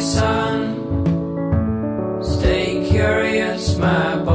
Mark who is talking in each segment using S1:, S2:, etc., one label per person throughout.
S1: my son. Stay curious, my boy.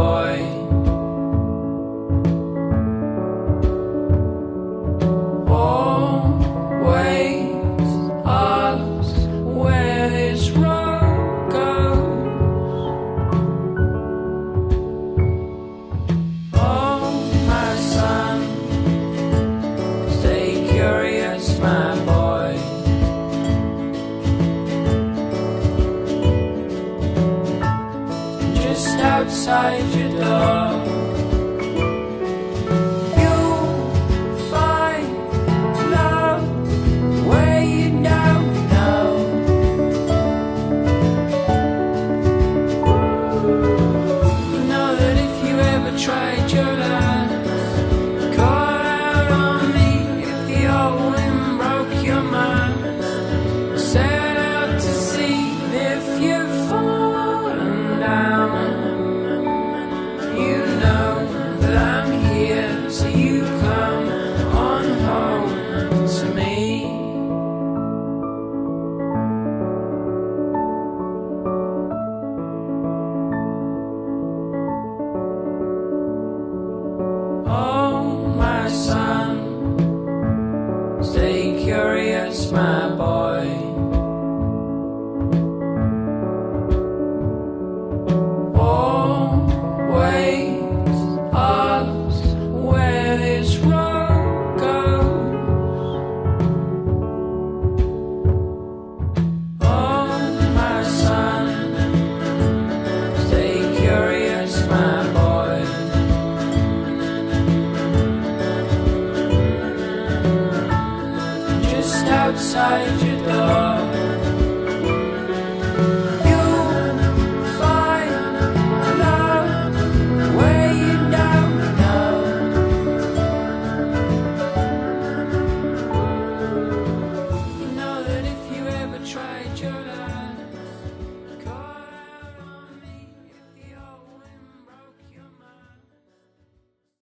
S1: Outside your door. Outside your door.